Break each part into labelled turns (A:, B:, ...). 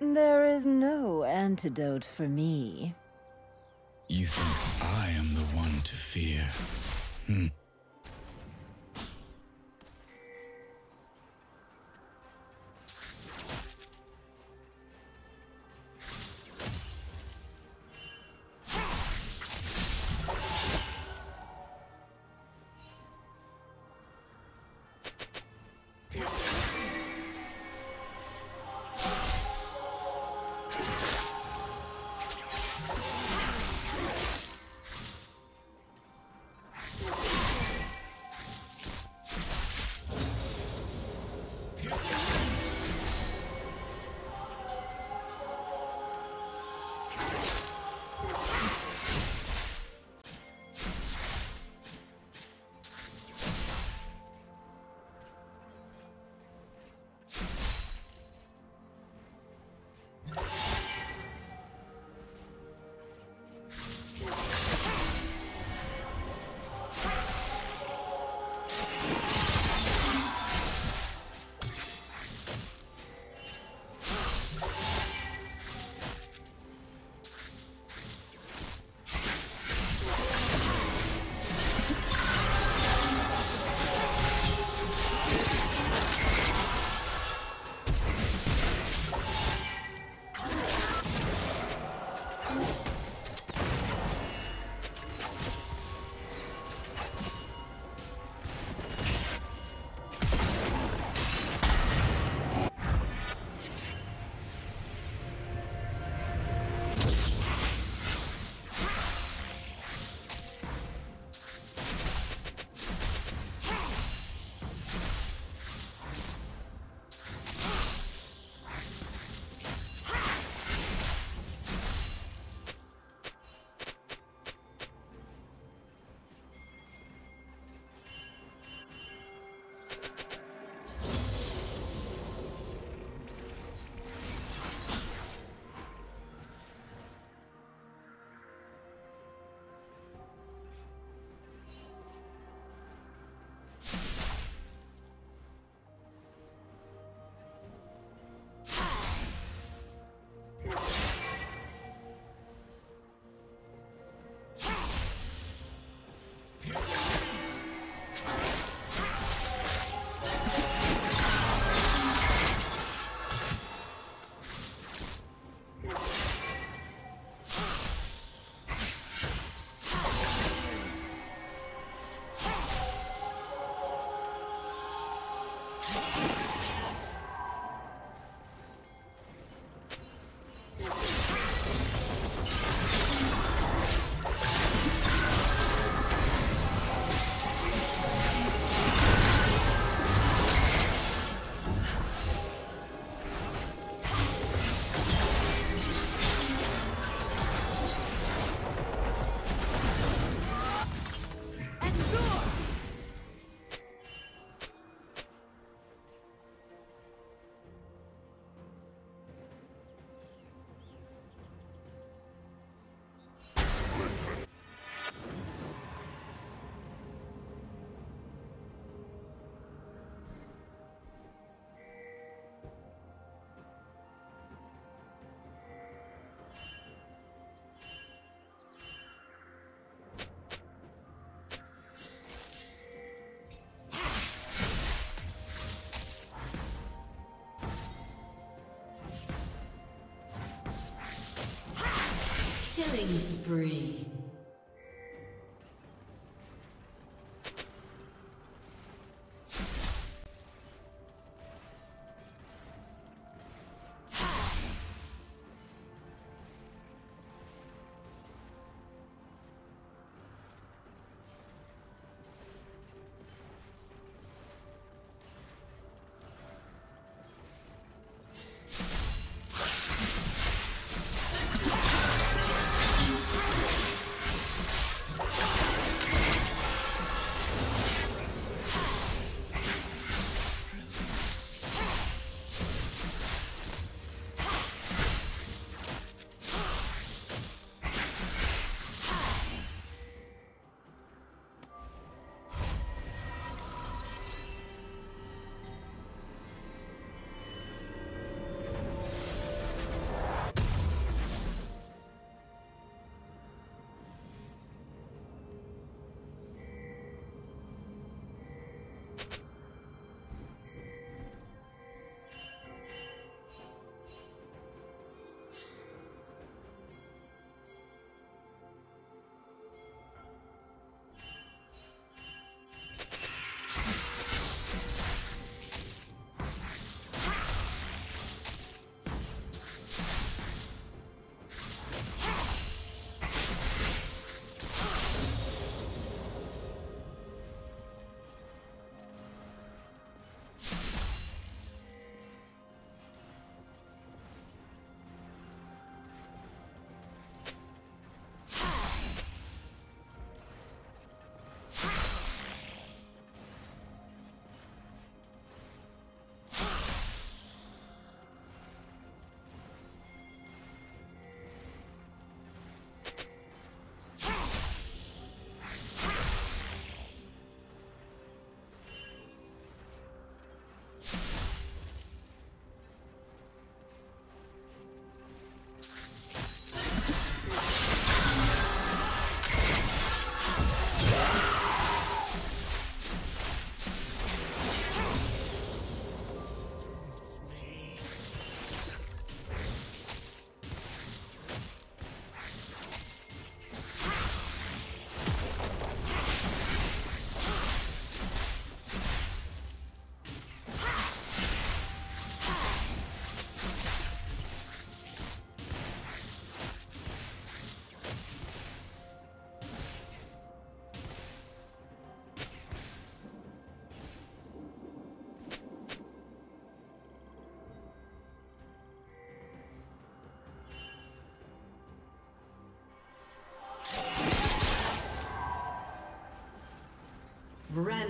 A: There is no antidote for me.
B: You think I am the one to fear? Hmm.
C: Killing spree.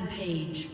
A: Rampage.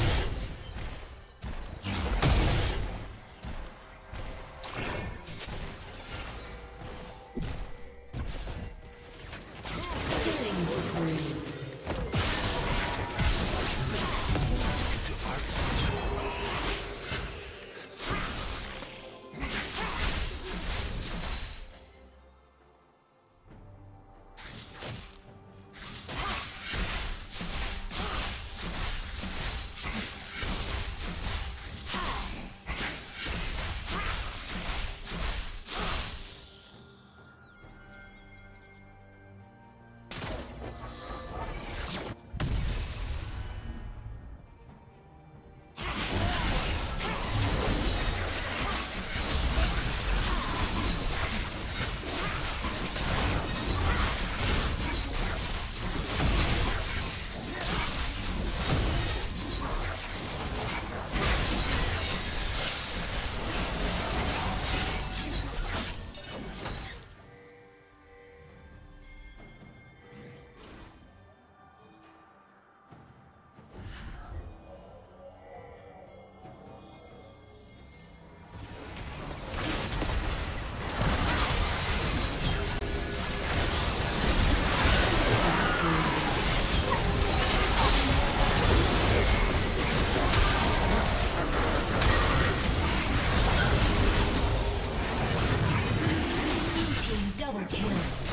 A: Double kill.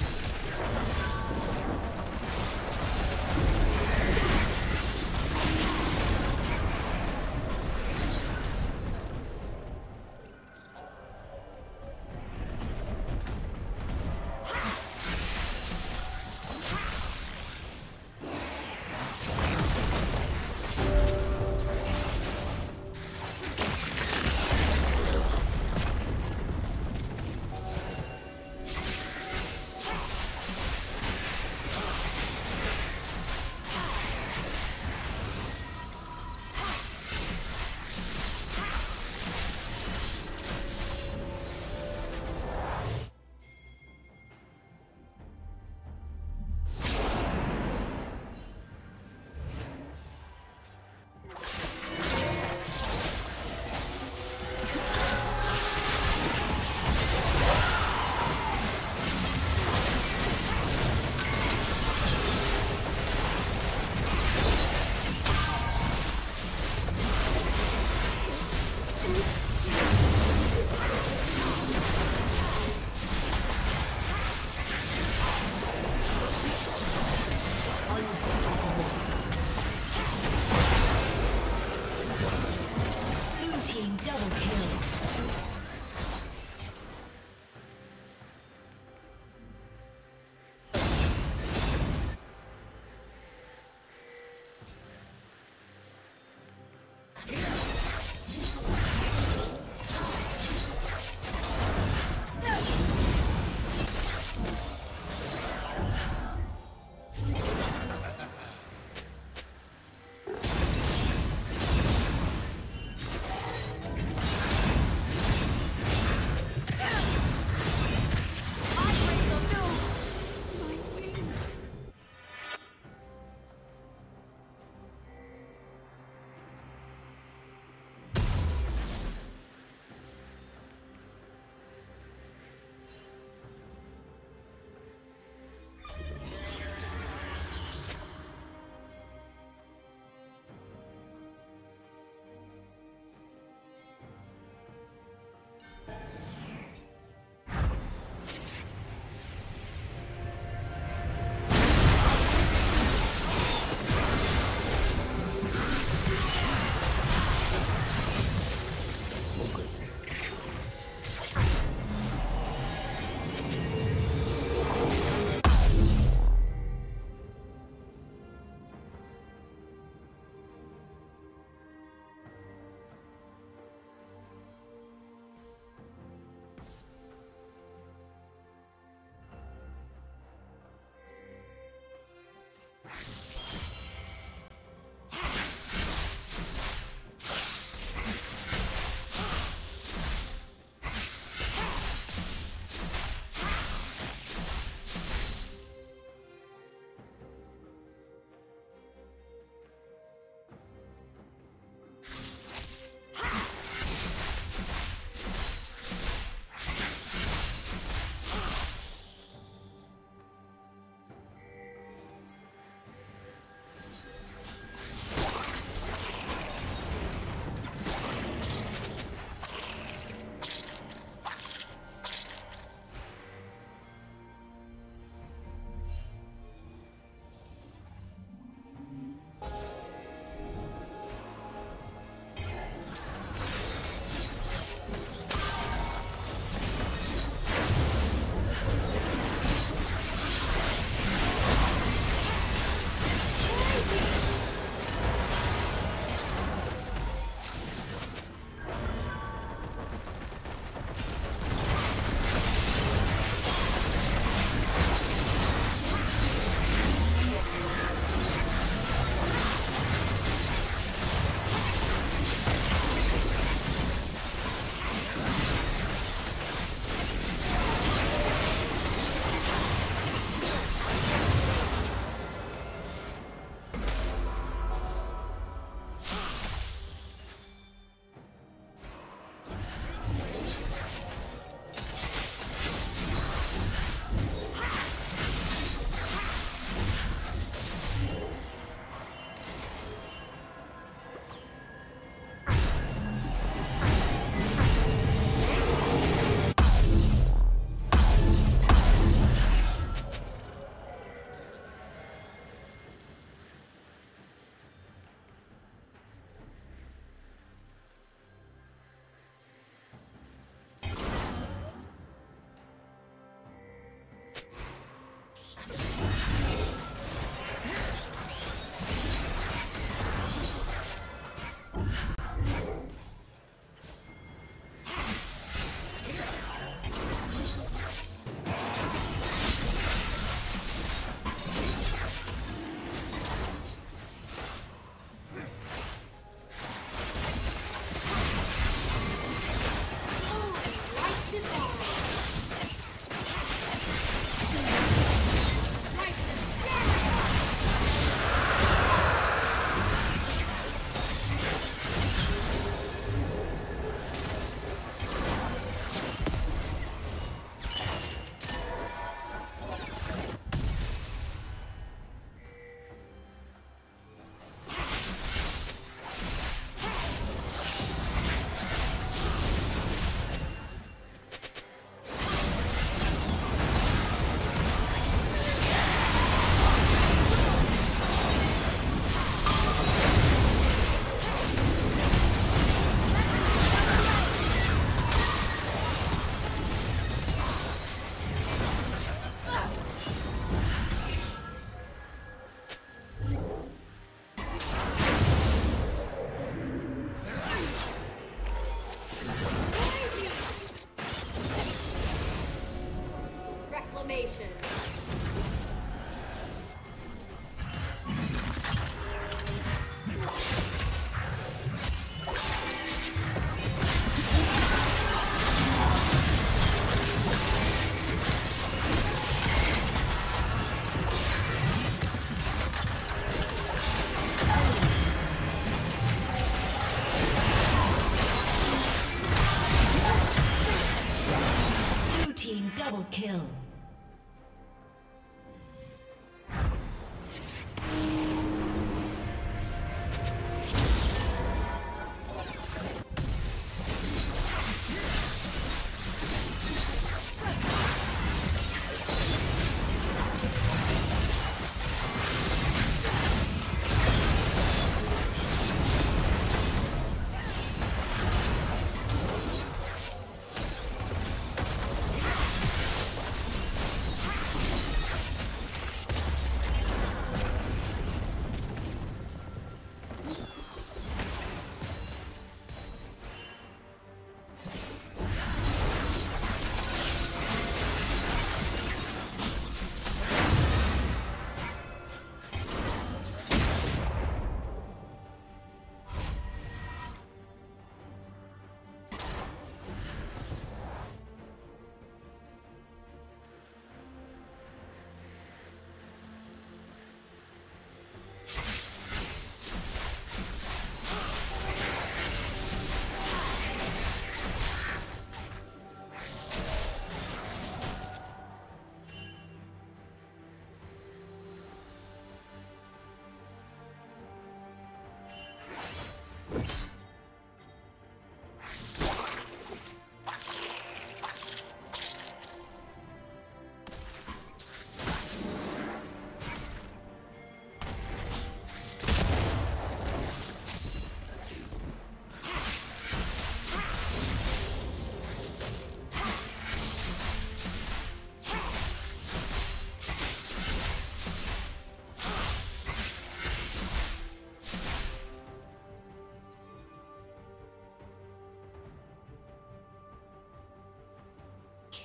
A: Kill.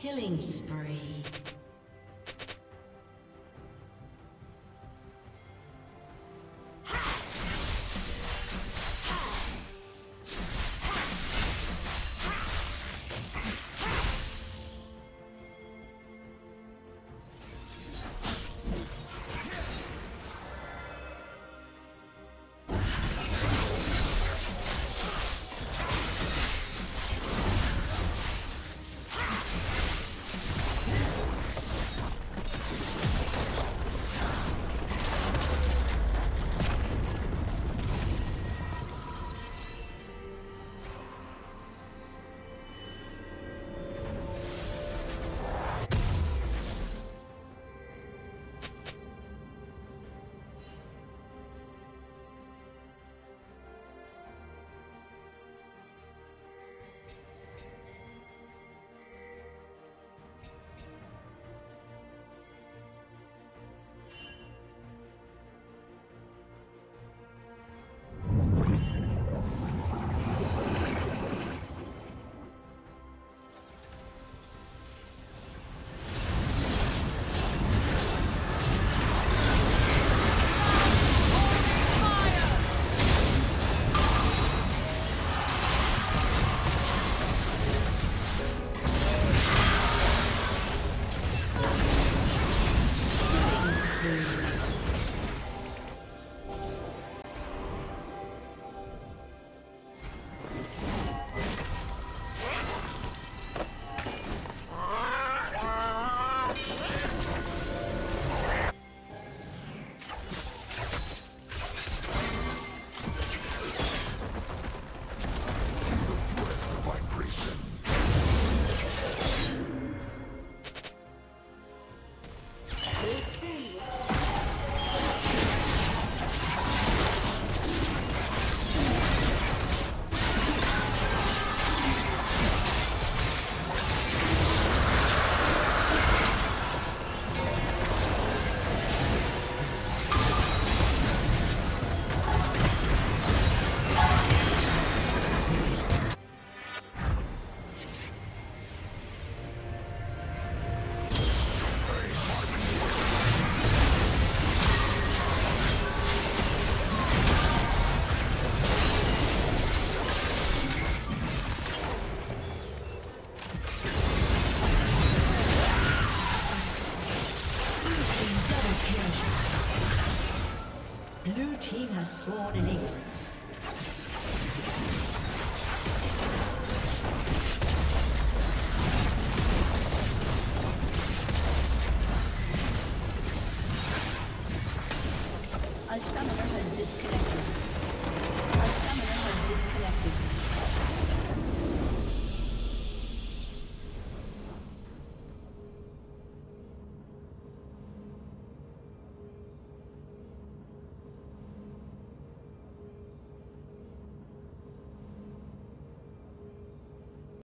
A: Killing spree.